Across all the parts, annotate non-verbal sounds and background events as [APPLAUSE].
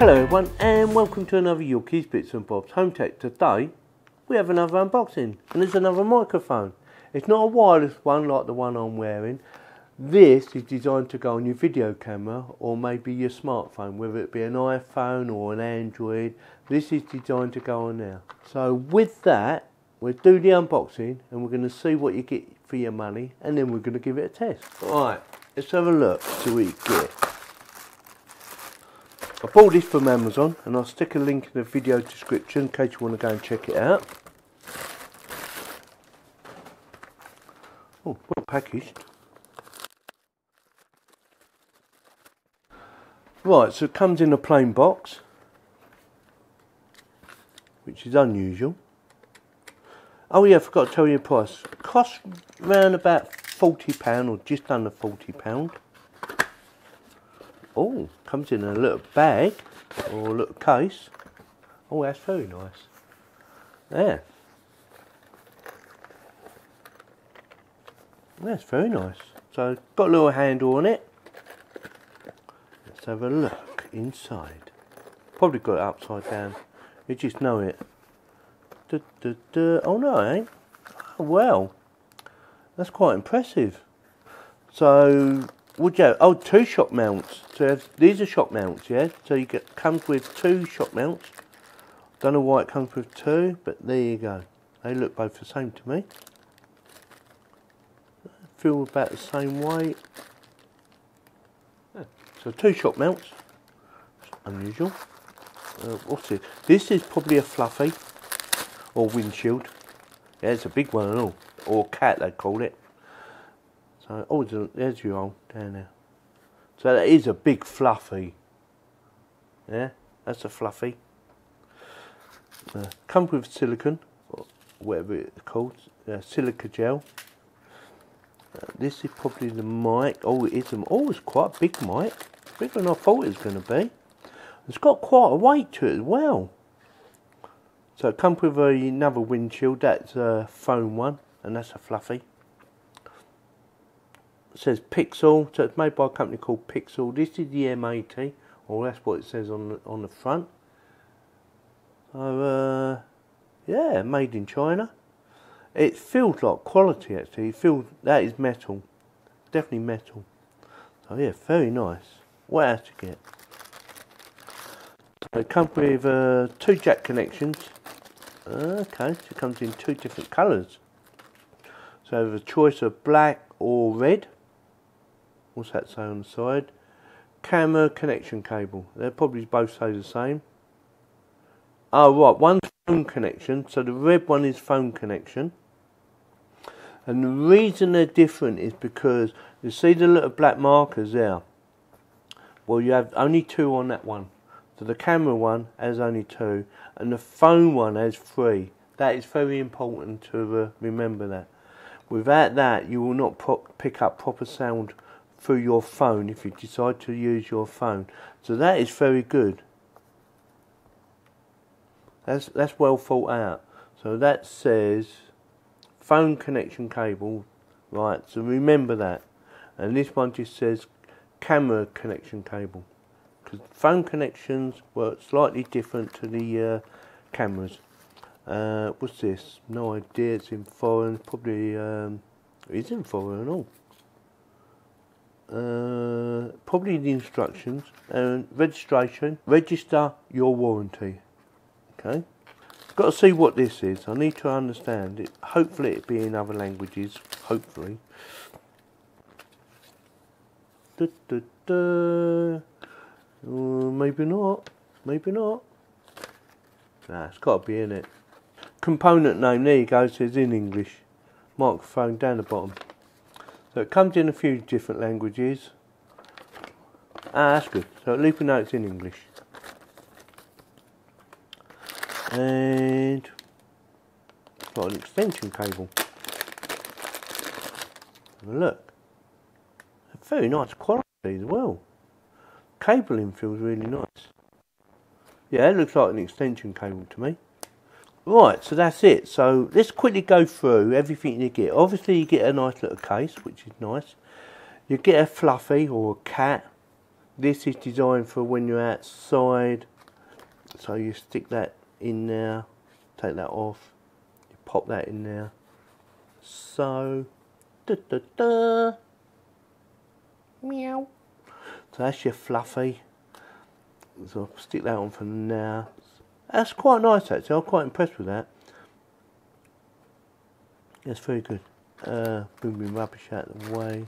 Hello everyone and welcome to another Yorkies Bits and Bobs Home Tech. Today we have another unboxing and it's another microphone. It's not a wireless one like the one I'm wearing. This is designed to go on your video camera or maybe your smartphone, whether it be an iPhone or an Android. This is designed to go on there. So with that, we'll do the unboxing and we're going to see what you get for your money and then we're going to give it a test. Alright, let's have a look, see what you get. I bought this from Amazon and I'll stick a link in the video description in case you want to go and check it out. Oh, well packaged. Right, so it comes in a plain box, which is unusual. Oh yeah, I forgot to tell you the price. It costs around about £40 or just under £40. Oh, comes in a little bag or a little case. Oh, that's very nice. There. That's very nice. So, got a little handle on it. Let's have a look inside. Probably got it upside down. You just know it. Da, da, da. Oh no, eh? Oh, well, that's quite impressive. So, would you? Oh, two shock mounts. So these are shock mounts, yeah. So you get comes with two shock mounts. Don't know why it comes with two, but there you go. They look both the same to me. Feel about the same weight. So two shock mounts. Unusual. Uh, what's it? This is probably a fluffy or windshield. Yeah, it's a big one and all, or cat they call it. So, oh, there's your hole down there. So that is a big fluffy. Yeah, that's a fluffy. Uh, comes with silicon, or whatever it's called, uh, silica gel. Uh, this is probably the mic. Oh, it is. A, oh, it's quite a big mic. Bigger than I thought it was going to be. It's got quite a weight to it as well. So it comes with a, another windshield. That's a foam one, and that's a fluffy says Pixel, so it's made by a company called Pixel. This is the M80, or that's what it says on the, on the front. So, uh, yeah, made in China. It feels like quality actually. It feels that is metal, definitely metal. So yeah, very nice. What else to get? So it comes with uh, two jack connections. Okay, so it comes in two different colours. So the choice of black or red what's that say on the side? Camera connection cable. They're probably both say the same. Oh right, one phone connection. So the red one is phone connection. And the reason they're different is because you see the little black markers there. Well, you have only two on that one. So the camera one has only two, and the phone one has three. That is very important to uh, remember that. Without that, you will not pick up proper sound through your phone if you decide to use your phone. So that is very good. That's that's well thought out. So that says phone connection cable, right? So remember that. And this one just says camera connection cable, because phone connections work slightly different to the uh, cameras. Uh, what's this? No idea. It's in foreign. Probably um, it is in foreign. all. Uh, probably the instructions and registration. Register your warranty. Okay. Got to see what this is. I need to understand it. Hopefully, it be in other languages. Hopefully. Da, da, da. Uh, maybe not. Maybe not. Nah, it's got to be in it. Component name. There you go. It says in English. Microphone down the bottom. So it comes in a few different languages. Ah, that's good. So at least we know it's in English. And got an extension cable. Look. Very nice quality as well. Cabling feels really nice. Yeah, it looks like an extension cable to me. Right, so that's it. So let's quickly go through everything you get. Obviously, you get a nice little case, which is nice. You get a fluffy or a cat. This is designed for when you're outside. So you stick that in there, take that off, you pop that in there. So, da da da. Meow. So that's your fluffy. So stick that on for now. That's quite nice actually, I'm quite impressed with that. That's very good. Uh, moving rubbish out of the way.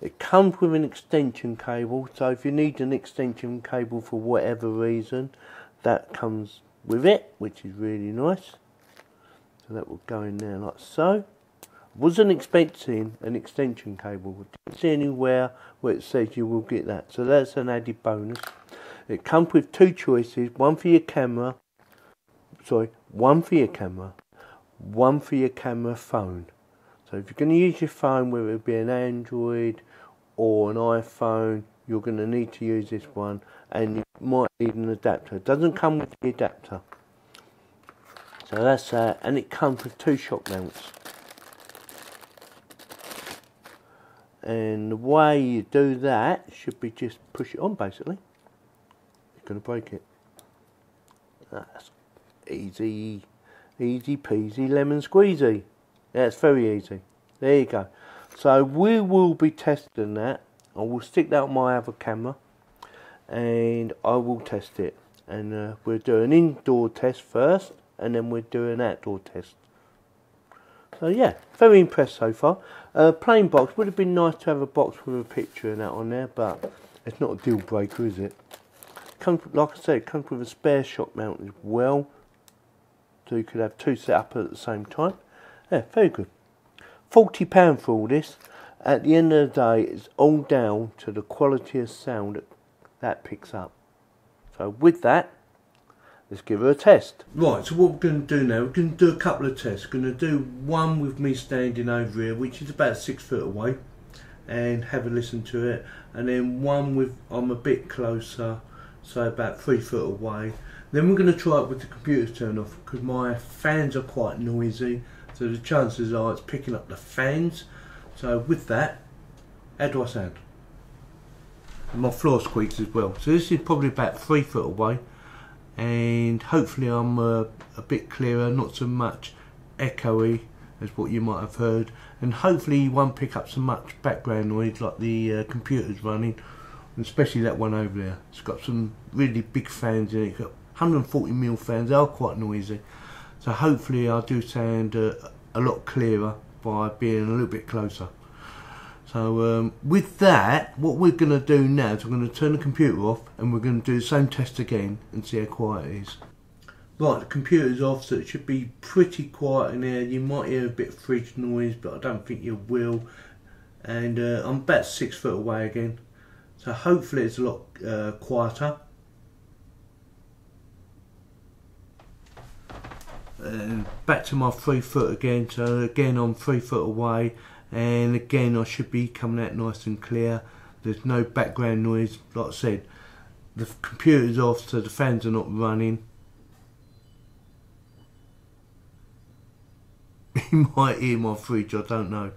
It comes with an extension cable, so if you need an extension cable for whatever reason, that comes with it, which is really nice. So that will go in there like so. Wasn't expecting an extension cable. Didn't see anywhere where it says you will get that. So that's an added bonus. It comes with two choices, one for your camera, sorry, one for your camera, one for your camera phone. So if you're going to use your phone, whether it be an Android or an iPhone, you're going to need to use this one and you might need an adapter. It doesn't come with the adapter. So that's that, and it comes with two shock mounts. And the way you do that should be just push it on basically. You're going to break it. That's easy, easy peasy lemon squeezy. Yeah, very easy. There you go. So we will be testing that. I will stick that on my other camera and I will test it. And uh, we'll do an indoor test first and then we'll do an outdoor test. So yeah, very impressed so far. Uh, plain box, would have been nice to have a box with a picture and that on there, but it's not a deal breaker, is it? Comes, like I said, it comes with a spare shock mount as well. So you could have two set up at the same time. Yeah, very good. £40 for all this. At the end of the day, it's all down to the quality of sound that, picks up. So with that, let's give her a test. Right, so what we're going to do now, we're going to do a couple of tests. We're going to do one with me standing over here, which is about six foot away, and have a listen to it. And then one with, I'm a bit closer, so about three foot away. Then we're going to try it with the computer turned off, because my fans are quite noisy. So the chances are it's picking up the fans. So with that, how do I sound? And my floor squeaks as well. So this is probably about three foot away and hopefully I'm uh, a bit clearer, not so much echoey as what you might have heard and hopefully you won't pick up so much background noise like the uh, computer's running especially that one over there. It's got some really big fans in it, it's got 140 mil fans, are quite noisy so hopefully I do sound uh, a lot clearer by being a little bit closer. So um, with that, what we're going to do now is we're going to turn the computer off and we're going to do the same test again and see how quiet it is. Right, the computer's off so it should be pretty quiet in here. You might hear a bit of fridge noise but I don't think you will. And uh, I'm about six foot away again. So hopefully it's a lot uh, quieter. And back to my three foot again. So again I'm three foot away and again I should be coming out nice and clear. There's no background noise. Like I said the computer's off so the fans are not running. [LAUGHS] You might hear my fridge I don't know.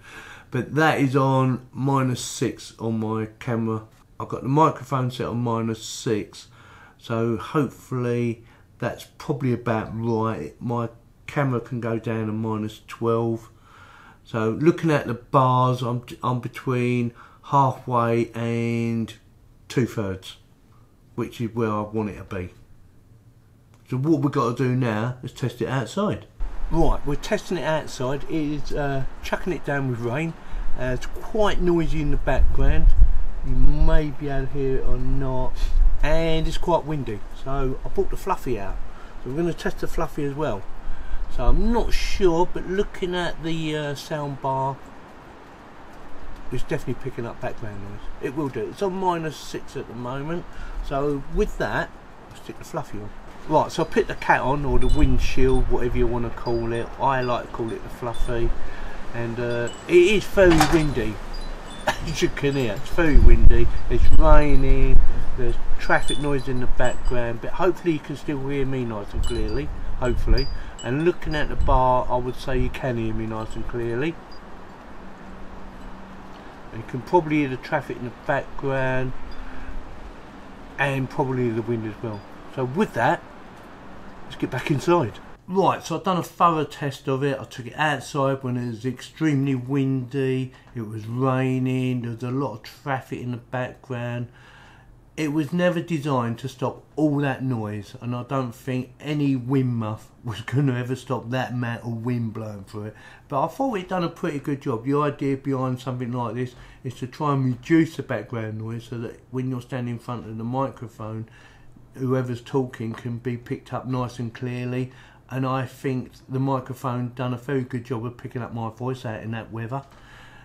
But that is on minus 6 on my camera. I've got the microphone set on minus 6 so hopefully that's probably about right. My camera can go down to minus 12 so looking at the bars, I'm, I'm between halfway and two thirds, which is where I want it to be. So what we've got to do now is test it outside. Right, we're testing it outside. It is uh, chucking it down with rain. Uh, it's quite noisy in the background. You may be able to hear it or not. And it's quite windy. So I brought the fluffy out. So we're going to test the fluffy as well. So I'm not sure, but looking at the uh, sound bar, it's definitely picking up background noise. It will do. It's on minus six at the moment. So with that, stick the fluffy on. Right, so I put the cat on, or the windshield, whatever you want to call it. I like to call it the fluffy. And uh, it is very windy. As [COUGHS] you can hear, it's very windy. It's raining. There's traffic noise in the background. But hopefully you can still hear me nice and clearly. Hopefully and looking at the bar I would say you can hear me nice and clearly and you can probably hear the traffic in the background and probably the wind as well. So with that, let's get back inside. Right, so I've done a thorough test of it. I took it outside when it was extremely windy, it was raining, there was a lot of traffic in the background. It was never designed to stop all that noise, and I don't think any wind muff [LAUGHS] was going to ever stop that amount of wind blowing through it. But I thought it done a pretty good job. The idea behind something like this is to try and reduce the background noise so that when you're standing in front of the microphone, whoever's talking can be picked up nice and clearly and I think the microphone done a very good job of picking up my voice out in that weather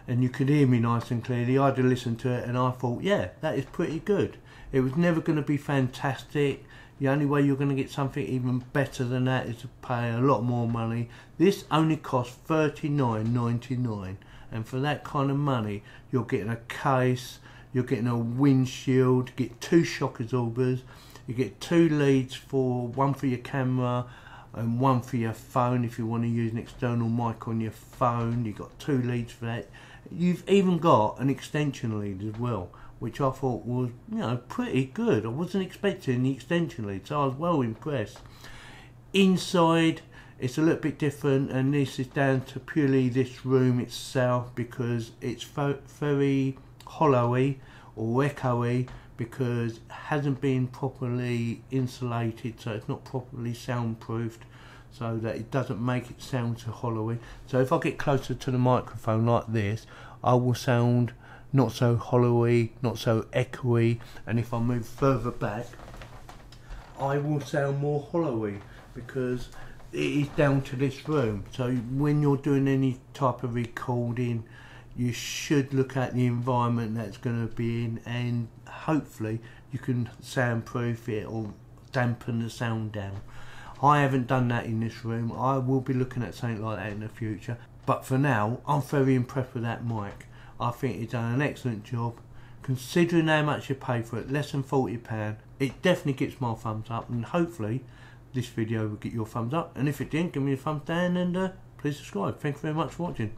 and you could hear me nice and clearly. I had to listen to it and I thought, yeah, that is pretty good. It was never going to be fantastic. The only way you're going to get something even better than that is to pay a lot more money. This only costs $39.99 and for that kind of money you're getting a case, you're getting a windshield, you get two shock absorbers, you get two leads for one for your camera and one for your phone if you want to use an external mic on your phone. You've got two leads for that. You've even got an extension lead as well, which I thought was you know pretty good. I wasn't expecting the extension lead, so I was well impressed. Inside, it's a little bit different, and this is down to purely this room itself because it's very hollowy or echoey because it hasn't been properly insulated so it's not properly soundproofed so that it doesn't make it sound so hollowy so if I get closer to the microphone like this I will sound not so hollowy not so echoey and if I move further back I will sound more hollowy because it is down to this room so when you're doing any type of recording you should look at the environment that's going to be in and hopefully you can soundproof it or dampen the sound down. I haven't done that in this room. I will be looking at something like that in the future. But for now, I'm very impressed with that mic. I think it's done an excellent job. Considering how much you pay for it, less than £40, it definitely gets my thumbs up and hopefully this video will get your thumbs up. And if it didn't, give me a thumbs down and uh, please subscribe. Thank you very much for watching.